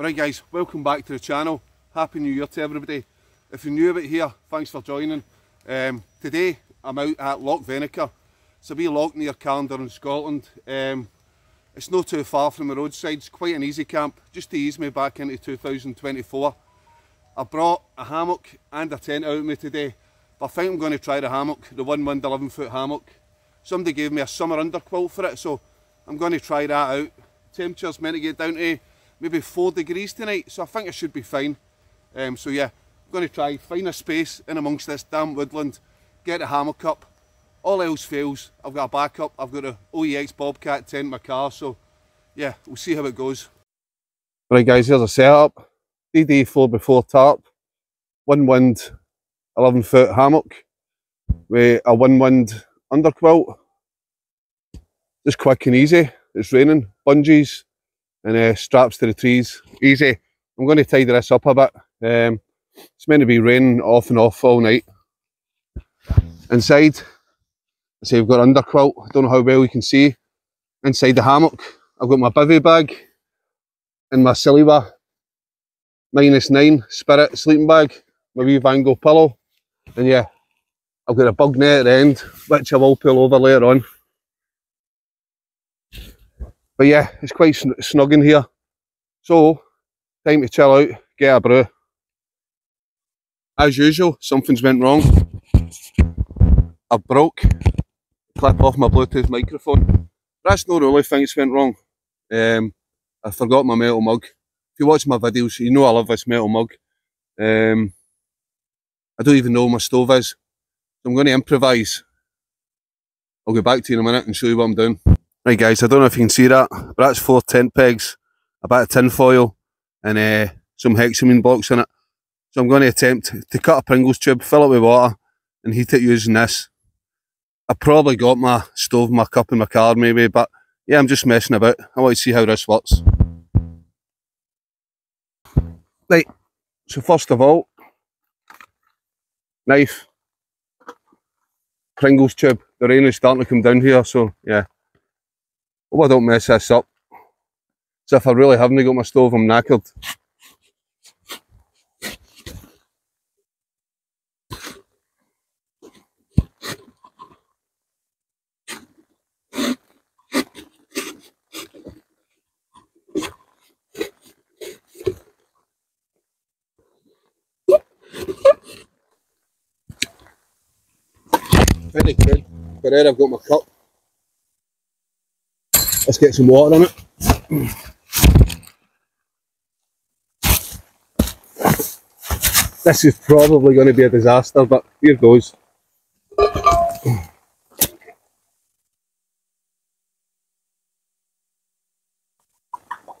Alright guys, welcome back to the channel. Happy New Year to everybody. If you're new about here, thanks for joining. Um, today I'm out at Loch Venachar. It's a wee loch near Callander in Scotland. Um, it's not too far from the roadside, it's quite an easy camp, just to ease me back into 2024. I brought a hammock and a tent out with me today, but I think I'm going to try the hammock, the Onewind 11 foot hammock. Somebody gave me a summer underquilt for it, so I'm going to try that out. Temperature's meant to get down to maybe four degrees tonight, so I think I should be fine. Um, so yeah, I'm going to try find a space in amongst this damn woodland, get a hammock up. All else fails, I've got a backup. I've got a OEX Bobcat tent in my car, so yeah, we'll see how it goes. Right guys, here's a setup. DD 4x4 tarp, Onewind 11 foot hammock with a Onewind underquilt. Just quick and easy. It's raining, bungees, and uh, straps to the trees. Easy. I'm going to tidy this up a bit. Um, it's meant to be raining off and off all night. Inside, I say I've got underquilt. I don't know how well you can see. Inside the hammock, I've got my bivy bag and my Siliwa minus nine spirit sleeping bag, my wee Vango pillow. And yeah, I've got a bug net at the end, which I will pull over later on. But yeah, it's quite snug in here. So, time to chill out, get a brew. As usual, something's went wrong. I broke the clip off my Bluetooth microphone. That's not the only thing that's went wrong. Um, I forgot my metal mug. If you watch my videos, you know I love this metal mug. Um, I don't even know where my stove is. So I'm going to improvise. I'll get back to you in a minute and show you what I'm doing. Right guys, I don't know if you can see that, but that's four tent pegs, a bit of tin foil and uh, some hexamine blocks in it. So I'm going to attempt to cut a Pringles tube, fill it with water and heat it using this. I probably got my stove, my cup in my car maybe, but yeah, I'm just messing about. I want to see how this works. Right, so first of all, knife, Pringles tube. The rain is starting to come down here, so yeah. Hope I don't mess this up. So if I really haven't got my stove, I'm knackered. Very good. But then I've got my cup. Let's get some water on it. This is probably going to be a disaster, but here goes. It'll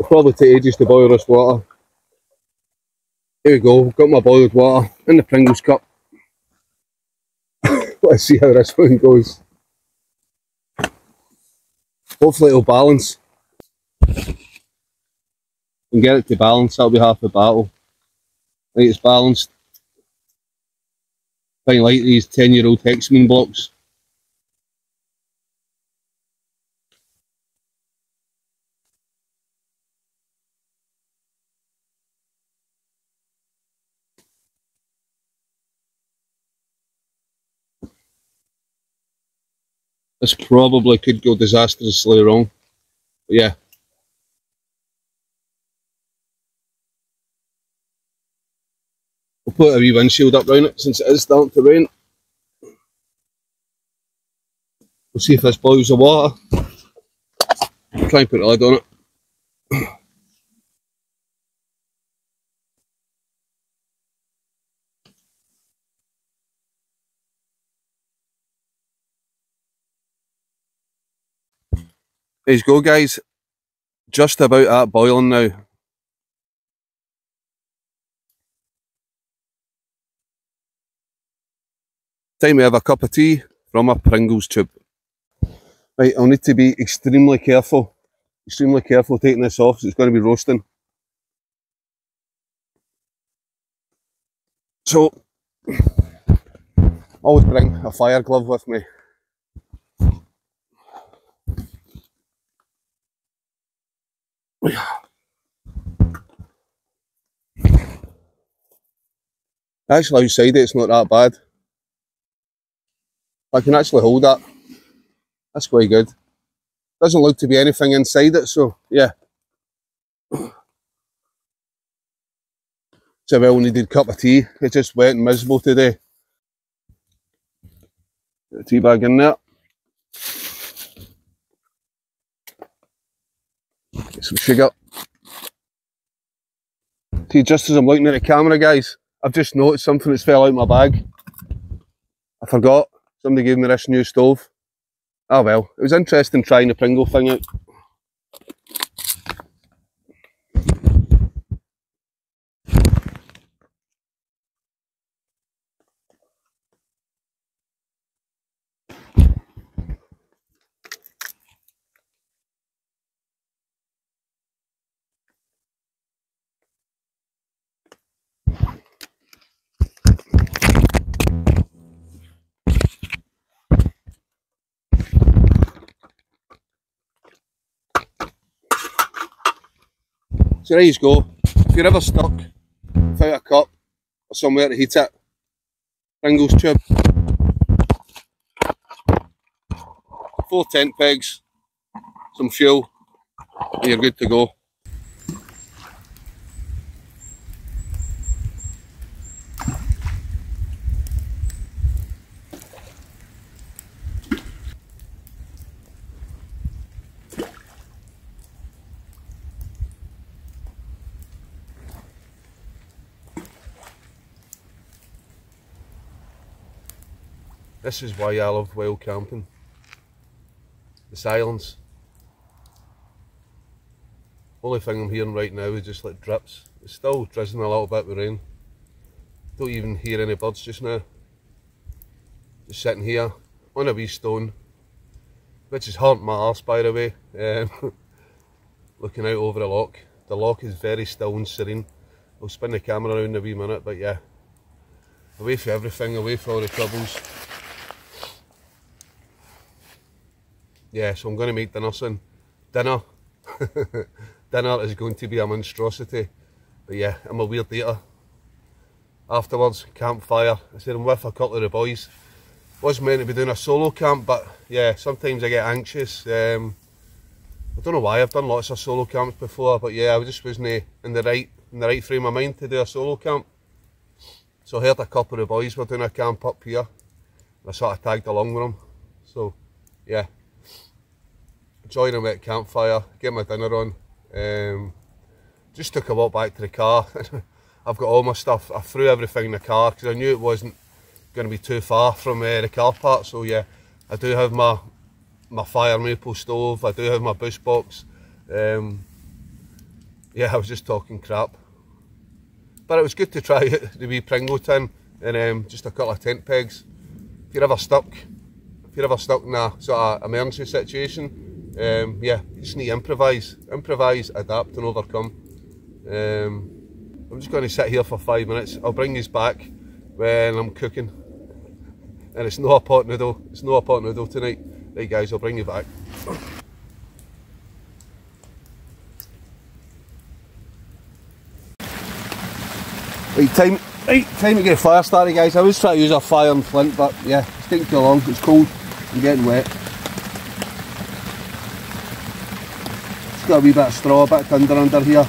probably take ages to boil this water. Here we go, got my boiled water in the Pringles cup. Let's see how this one goes. Hopefully it'll balance. And get it to balance, that'll be half the battle. I think it's balanced. Quite like these 10 year old Hexamine blocks. This probably could go disastrously wrong. But yeah. We'll put a wee windshield up around it since it is starting to rain. We'll see if this blows the water. try and put a lid on it. You go, guys. Just about at boiling now. Time to have a cup of tea from a Pringles tube. Right, I'll need to be extremely careful. Extremely careful taking this off, it's going to be roasting. So, always bring a fire glove with me. Actually outside it, it's not that bad. I can actually hold that. That's quite good. Doesn't look to be anything inside it, so yeah. It's a well-needed cup of tea. It's just wet and miserable today. Get the tea bag in there. Get some sugar. See, just as I'm looking at the camera, guys, I've just noticed something that's fell out my bag. I forgot. Somebody gave me this new stove. Oh well, it was interesting trying the Pringle thing out. So there you go. If you're ever stuck without a cup or somewhere to heat it, Pringles tube. Four tent pegs, some fuel, and you're good to go. This is why I love wild camping. The silence. Only thing I'm hearing right now is just like drips. It's still drizzling a little bit with rain. Don't even hear any birds just now. Just sitting here on a wee stone, which is hurting my arse by the way. Um, looking out over the loch. The loch is very still and serene. I'll spin the camera around a wee minute, but yeah. Away from everything, away from all the troubles. Yeah, so I'm going to make dinner soon. Dinner. dinner is going to be a monstrosity. But yeah, I'm a weird eater. Afterwards, campfire. I said I'm with a couple of the boys. Was meant to be doing a solo camp, but yeah, sometimes I get anxious. Um, I don't know why, I've done lots of solo camps before, but yeah, I just wasn't in the right in the right frame of mind to do a solo camp. So I heard a couple of the boys were doing a camp up here. and I sort of tagged along with them. So yeah, join them at campfire, get my dinner on. Um, just took a walk back to the car. I've got all my stuff. I threw everything in the car because I knew it wasn't going to be too far from uh, the car park. So yeah, I do have my my fire maple stove. I do have my bush box. Um, yeah, I was just talking crap. But it was good to try it, the wee Pringle tin and um, just a couple of tent pegs. If you're ever stuck, if you're ever stuck in a sort of emergency situation, um, yeah, you just need to improvise, improvise, adapt and overcome. Um, I'm just going to sit here for five minutes. I'll bring these back when I'm cooking. And it's no a pot noodle, it's no a pot noodle tonight. Right guys, I'll bring you back. Right, time, right, time to get a fire started guys. I was trying to use a fire and flint, but yeah, it's taking too long, it's cold and getting wet. Got a wee bit of straw, of tinder under here.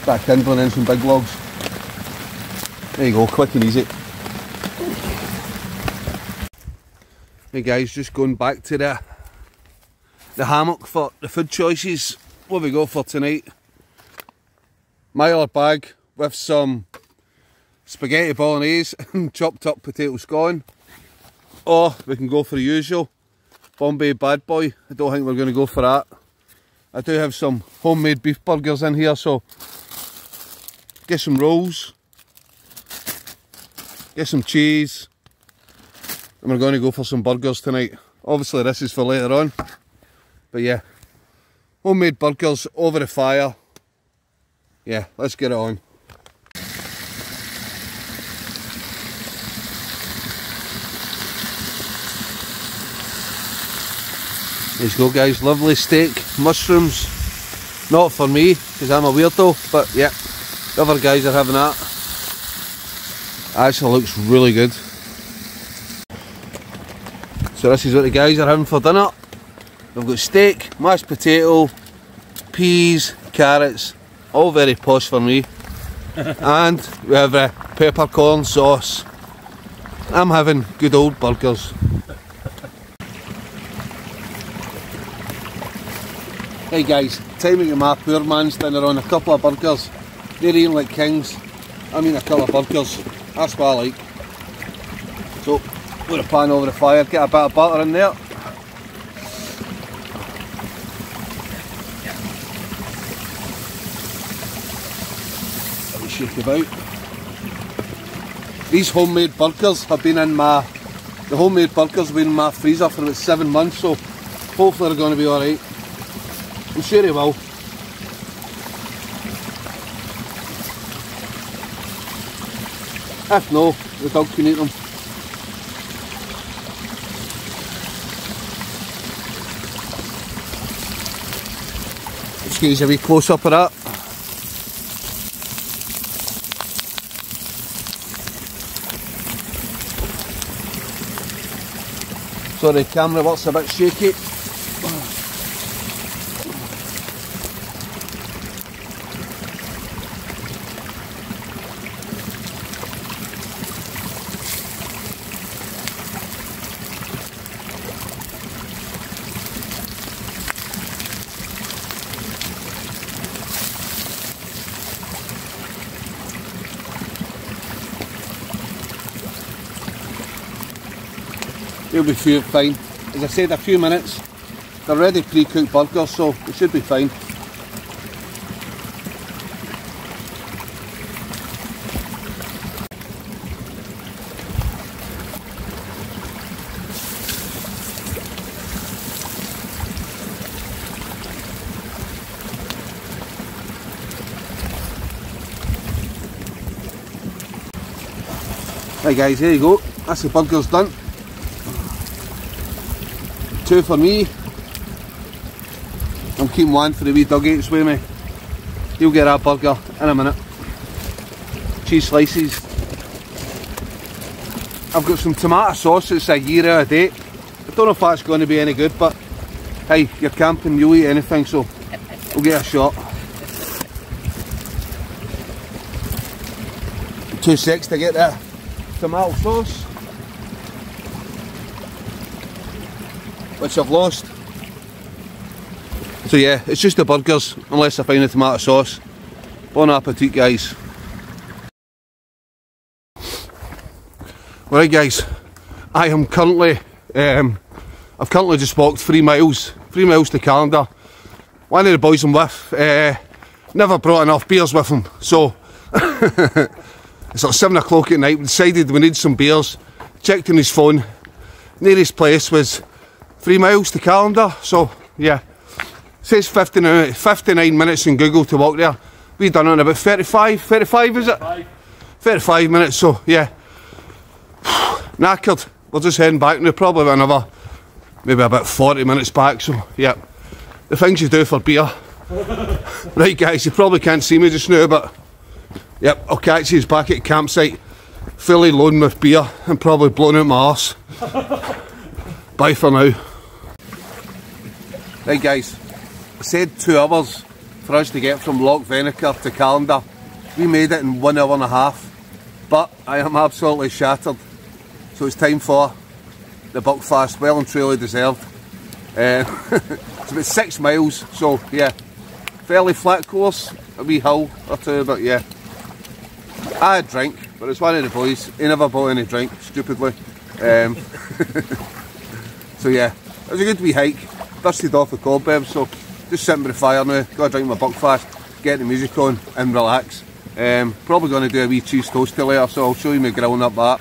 Bit of kindling in some big logs. There you go, quick and easy. Hey guys, just going back to the the hammock for the food choices. What we got for tonight? Mylar bag with some spaghetti bolognese and chopped up potato scone. Or we can go for the usual Bombay bad boy. I don't think we're going to go for that. I do have some homemade beef burgers in here, so get some rolls, get some cheese, and we're going to go for some burgers tonight. Obviously this is for later on, but yeah, homemade burgers over the fire. Yeah, let's get it on. You go guys, lovely steak, mushrooms. Not for me, because I'm a weirdo, but yeah, the other guys are having that. Actually looks really good. So this is what the guys are having for dinner. We've got steak, mashed potato, peas, carrots, all very posh for me. and we have a peppercorn sauce. I'm having good old burgers. Hey guys, time get my poor man's dinner on a couple of burgers. They're eating like kings. I mean a couple of burgers. That's what I like. So, put a pan over the fire, get a bit of butter in there. Shake about. These homemade burgers have been in my, the homemade burgers have been in my freezer for about seven months, so hopefully they're going to be alright. I'm sure they will. If no, the dog can eat them. Excuse a wee close up of that. Sorry, camera works a bit shaky. He'll be fine. As I said, a few minutes. They're ready pre-cooked burgers, so it should be fine. Right guys, here you go. That's the burgers done. Two for me. I'm keeping one for the wee dog with me. He'll get that burger in a minute. Cheese slices. I've got some tomato sauce that's a year out of date. I don't know if that's going to be any good, but hey, you're camping, you'll eat anything, so we'll get a shot. Two six to get that tomato sauce. Which I've lost. So yeah, it's just the burgers, unless I find the tomato sauce. Bon appetit guys. Right guys, I am currently, um, I've currently just walked three miles, three miles to Callander. One of the boys I'm with, uh, never brought enough beers with him, so it's like seven o'clock at night, we decided we need some beers, checked on his phone, nearest place was three miles to Callander, so yeah. Says 59, uh, 59 minutes in Google to walk there. We done it in about 35, 35 is it? 35. 35 minutes, so yeah. Knackered. We're just heading back now, probably another, maybe about 40 minutes back, so yeah. The things you do for beer. right guys, you probably can't see me just now, but yep, I'll catch you back at campsite, fully loaded with beer and probably blown out my arse. Bye for now. Right guys, I said two hours for us to get from Loch Venachar to Callander. We made it in one hour and a half, but I am absolutely shattered. So it's time for the Buckfast, well and truly deserved. Uh, it's about six miles, so yeah, fairly flat course, a wee hill or two, but yeah. I had drink, but it's one of the boys, he never bought any drink, stupidly. Um, so yeah, it was a good wee hike, dusted off the cobwebs, so just sitting by the fire now, got to drink my Buckfast, get the music on and relax. Um, probably going to do a wee cheese toasty later, so I'll show you me grilling up that.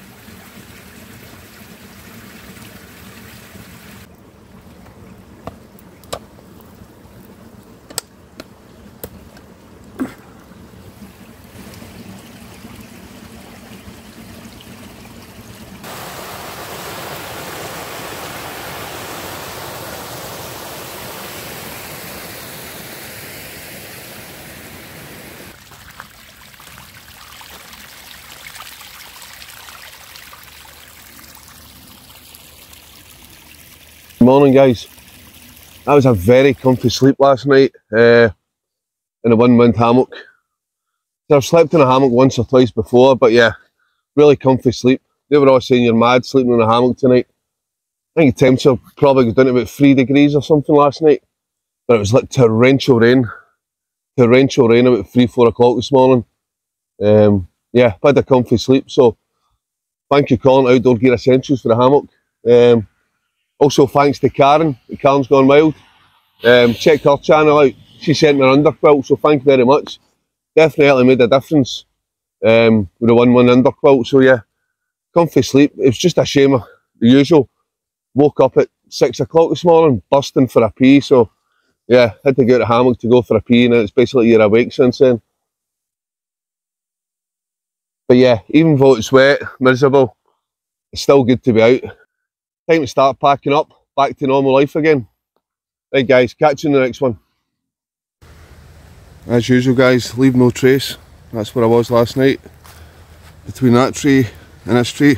Morning guys. That was a very comfy sleep last night uh, in a Onewind hammock. So I've slept in a hammock once or twice before, but yeah, really comfy sleep. They were all saying you're mad sleeping in a hammock tonight. I think the temperature probably got down to about three degrees or something last night. But it was like torrential rain. Torrential rain about three, four o'clock this morning. Um, yeah, had a comfy sleep. So thank you, Colin, Outdoor Gear Essentials for the hammock. Um, also, thanks to Karen. Karen's gone wild. Um, check her channel out. She sent me an underquilt, so thank you very much. Definitely made a difference um, with the one-one underquilt. So yeah, comfy sleep. It was just a shame the usual. Woke up at six o'clock this morning, busting for a pee. So yeah, had to go to hammock to go for a pee, and it's basically you're awake since then. But yeah, even though it's wet, miserable, it's still good to be out. Time to start packing up, back to normal life again. Right guys, catch you in the next one. As usual guys, leave no trace. That's where I was last night. Between that tree and this tree.